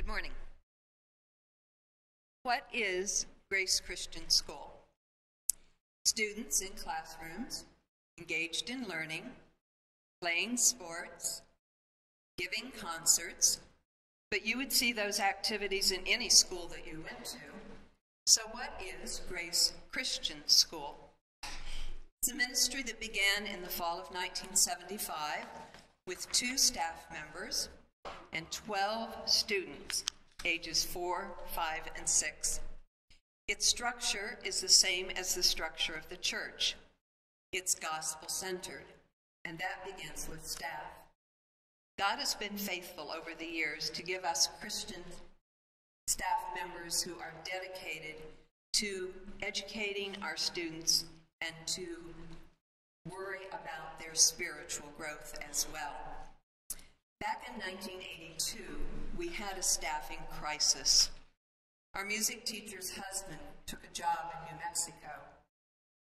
Good morning. What is Grace Christian School? Students in classrooms, engaged in learning, playing sports, giving concerts, but you would see those activities in any school that you went to. So, what is Grace Christian School? It's a ministry that began in the fall of 1975 with two staff members and 12 students, ages 4, 5, and 6. Its structure is the same as the structure of the church. It's gospel centered, and that begins with staff. God has been faithful over the years to give us Christian staff members who are dedicated to educating our students and to worry about their spiritual growth as well. Back in 1982, we had a staffing crisis. Our music teacher's husband took a job in New Mexico,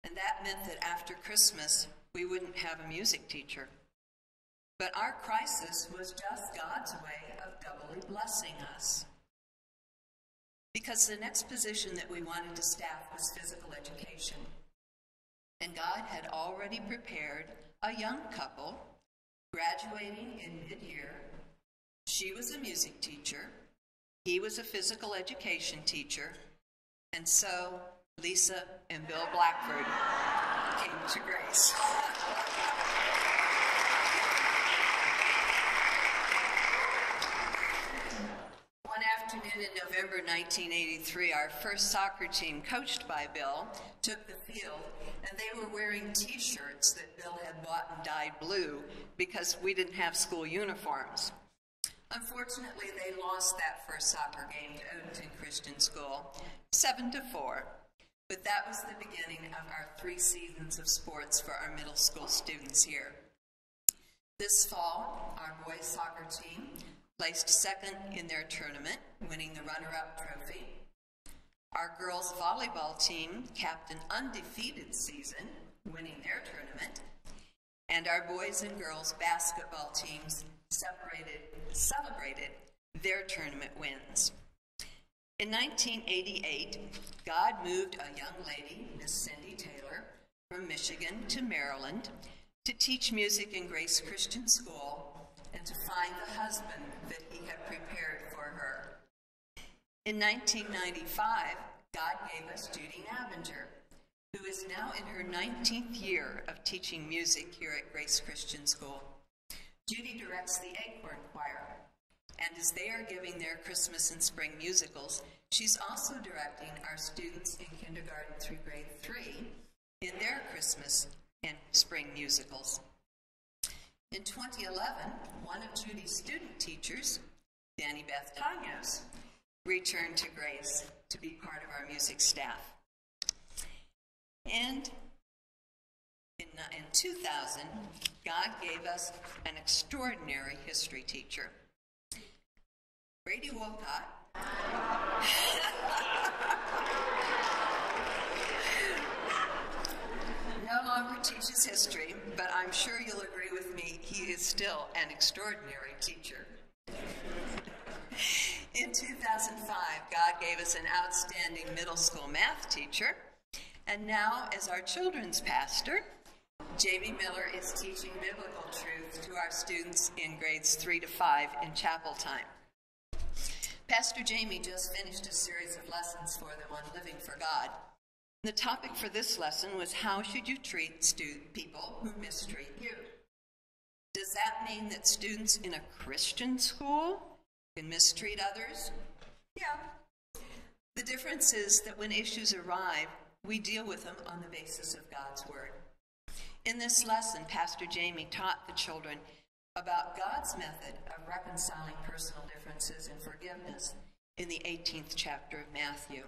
and that meant that after Christmas, we wouldn't have a music teacher. But our crisis was just God's way of doubly blessing us. Because the next position that we wanted to staff was physical education. And God had already prepared a young couple graduating in mid year. She was a music teacher, he was a physical education teacher, and so Lisa and Bill Blackford came to Grace. One afternoon in November 1983, our first soccer team, coached by Bill, took the field, and they were wearing t shirts that Bill had bought and dyed blue because we didn't have school uniforms. Unfortunately, they lost that first soccer game to Odenton Christian School, 7 to 4. But that was the beginning of our three seasons of sports for our middle school students here. This fall, our boys soccer team placed second in their tournament, winning the runner up trophy. Our girls volleyball team capped an undefeated season, winning their tournament. And our boys and girls basketball teams separated, celebrated their tournament wins. In 1988, God moved a young lady, Miss Cindy Taylor, from Michigan to Maryland to teach music in Grace Christian School to find the husband that he had prepared for her. In 1995, God gave us Judy Navinger, who is now in her 19th year of teaching music here at Grace Christian School. Judy directs the Acorn Choir, and as they are giving their Christmas and spring musicals, she's also directing our students in kindergarten through grade three in their Christmas and spring musicals. In 2011, one of Judy's student teachers, Danny Beth Tanyos, returned to Grace to be part of our music staff. And in, in 2000, God gave us an extraordinary history teacher. Brady Wolcott. no longer teaches history, but I'm sure you'll agree me, he is still an extraordinary teacher. In 2005, God gave us an outstanding middle school math teacher, and now, as our children's pastor, Jamie Miller is teaching biblical truth to our students in grades 3 to 5 in chapel time. Pastor Jamie just finished a series of lessons for them on living for God. The topic for this lesson was how should you treat people who mistreat you? Does that mean that students in a Christian school can mistreat others? Yeah. The difference is that when issues arrive, we deal with them on the basis of God's Word. In this lesson, Pastor Jamie taught the children about God's method of reconciling personal differences and forgiveness in the 18th chapter of Matthew.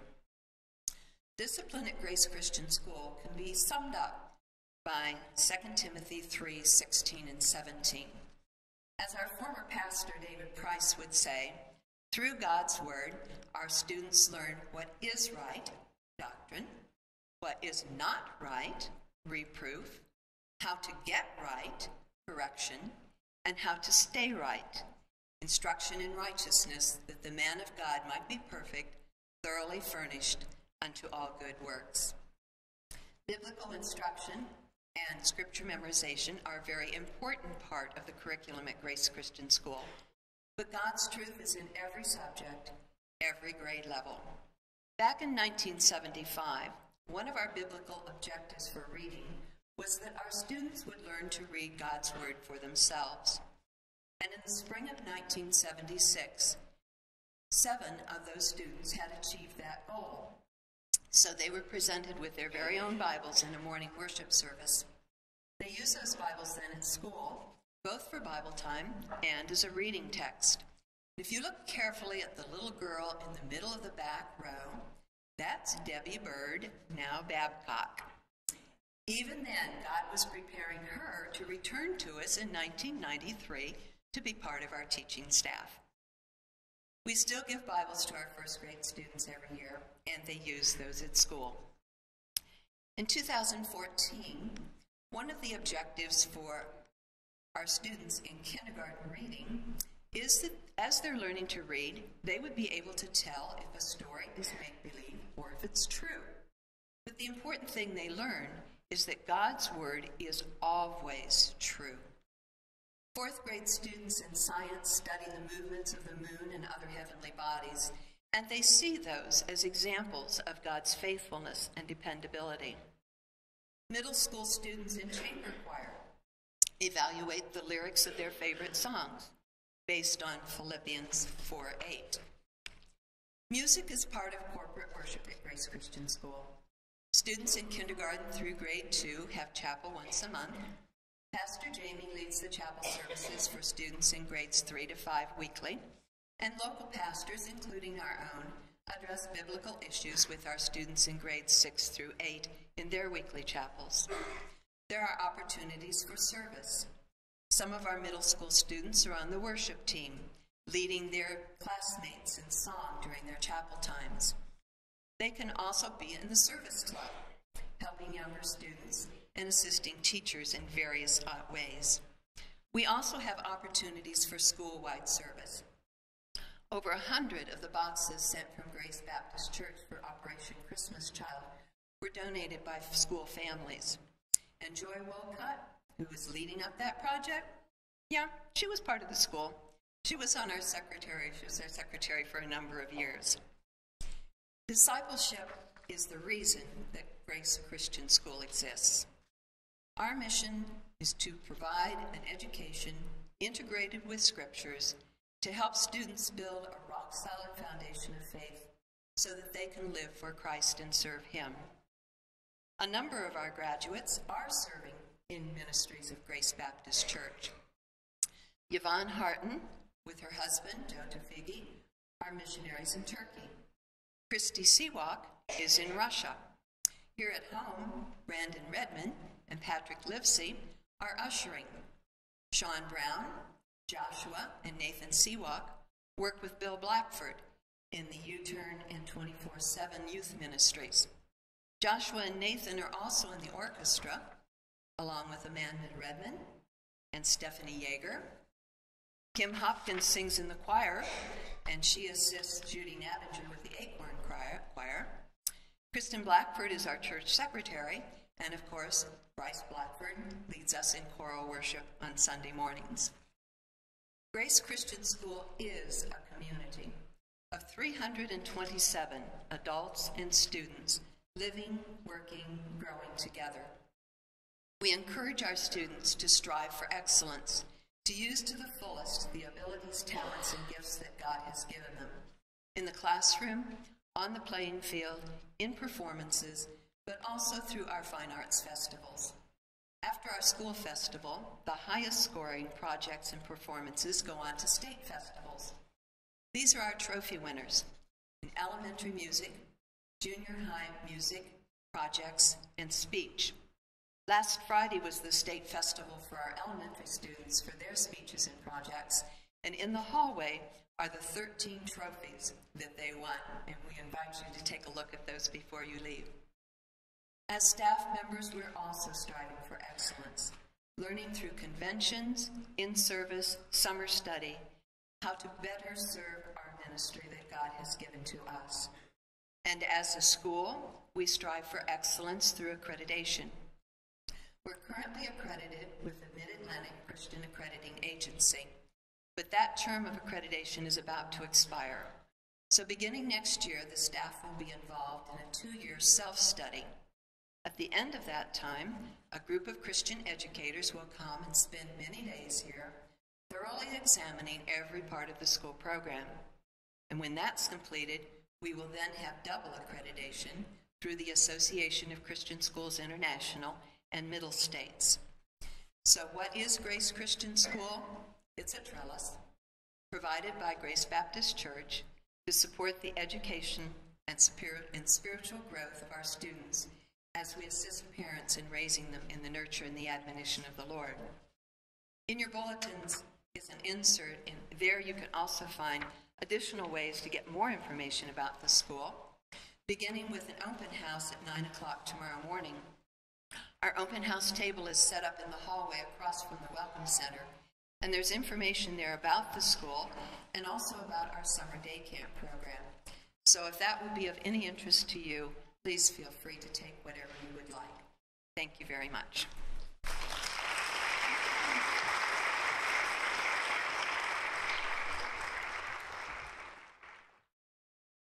Discipline at Grace Christian School can be summed up by 2 Timothy 3 16 and 17. As our former pastor David Price would say, through God's Word, our students learn what is right, doctrine, what is not right, reproof, how to get right, correction, and how to stay right, instruction in righteousness, that the man of God might be perfect, thoroughly furnished unto all good works. Biblical instruction and scripture memorization are a very important part of the curriculum at Grace Christian School. But God's truth is in every subject, every grade level. Back in 1975, one of our biblical objectives for reading was that our students would learn to read God's Word for themselves. And in the spring of 1976, seven of those students had achieved that goal. So they were presented with their very own Bibles in a morning worship service. They used those Bibles then at school, both for Bible time and as a reading text. If you look carefully at the little girl in the middle of the back row, that's Debbie Bird, now Babcock. Even then, God was preparing her to return to us in 1993 to be part of our teaching staff. We still give Bibles to our first grade students every year, and they use those at school. In 2014, one of the objectives for our students in kindergarten reading is that as they're learning to read, they would be able to tell if a story is make believe or if it's true. But the important thing they learn is that God's Word is always true. Fourth grade students in science study the movements of the moon and other heavenly bodies, and they see those as examples of God's faithfulness and dependability. Middle school students in chamber choir evaluate the lyrics of their favorite songs based on Philippians 4 8. Music is part of corporate worship at Grace Christian School. Students in kindergarten through grade two have chapel once a month. Pastor Jamie leads the chapel services for students in grades three to five weekly, and local pastors, including our own, address biblical issues with our students in grades six through eight in their weekly chapels. There are opportunities for service. Some of our middle school students are on the worship team, leading their classmates in song during their chapel times. They can also be in the service club, helping younger students and assisting teachers in various uh, ways. We also have opportunities for school wide service. Over a hundred of the boxes sent from Grace Baptist Church for Operation Christmas Child were donated by school families. And Joy Wolcott, who was leading up that project, yeah, she was part of the school. She was on our secretary. She was our secretary for a number of years. Discipleship is the reason that Grace Christian School exists. Our mission is to provide an education integrated with scriptures to help students build a rock solid foundation of faith so that they can live for Christ and serve Him. A number of our graduates are serving in ministries of Grace Baptist Church. Yvonne Harton, with her husband, Joe Tafigi, are missionaries in Turkey. Christy Seawalk is in Russia. Here at home, Brandon Redmond and Patrick Livesey are ushering. Sean Brown, Joshua, and Nathan Seawalk work with Bill Blackford in the U Turn and 24 7 youth ministries. Joshua and Nathan are also in the orchestra, along with Amanda Redmond and Stephanie Yeager. Kim Hopkins sings in the choir, and she assists Judy Navinger with the Acorn choir. Kristen Blackford is our church secretary, and of course, Bryce Blackford leads us in choral worship on Sunday mornings. Grace Christian School is a community of 327 adults and students living, working, growing together. We encourage our students to strive for excellence, to use to the fullest the abilities, talents, and gifts that God has given them in the classroom, on the playing field, in performances, but also through our fine arts festivals. After our school festival, the highest scoring projects and performances go on to state festivals. These are our trophy winners in elementary music, junior high music, projects, and speech. Last Friday was the state festival for our elementary students for their speeches and projects, and in the hallway are the 13 trophies that they won, and we invite you to take a look at those before you leave. As staff members, we're also striving for excellence, learning through conventions, in service, summer study, how to better serve our ministry that God has given to us. And as a school, we strive for excellence through accreditation. We're currently accredited with the Mid Atlantic Christian Accrediting Agency, but that term of accreditation is about to expire. So, beginning next year, the staff will be involved in a two year self study. At the end of that time, a group of Christian educators will come and spend many days here, thoroughly examining every part of the school program. And when that's completed, we will then have double accreditation through the Association of Christian Schools International and Middle States. So, what is Grace Christian School? It's a trellis provided by Grace Baptist Church to support the education and, spirit, and spiritual growth of our students as we assist parents in raising them in the nurture and the admonition of the Lord. In your bulletins is an insert, and there you can also find additional ways to get more information about the school, beginning with an open house at 9 o'clock tomorrow morning. Our open house table is set up in the hallway across from the Welcome Center, and there's information there about the school and also about our summer day camp program. So if that would be of any interest to you, please feel free to take whatever you would like. Thank you very much.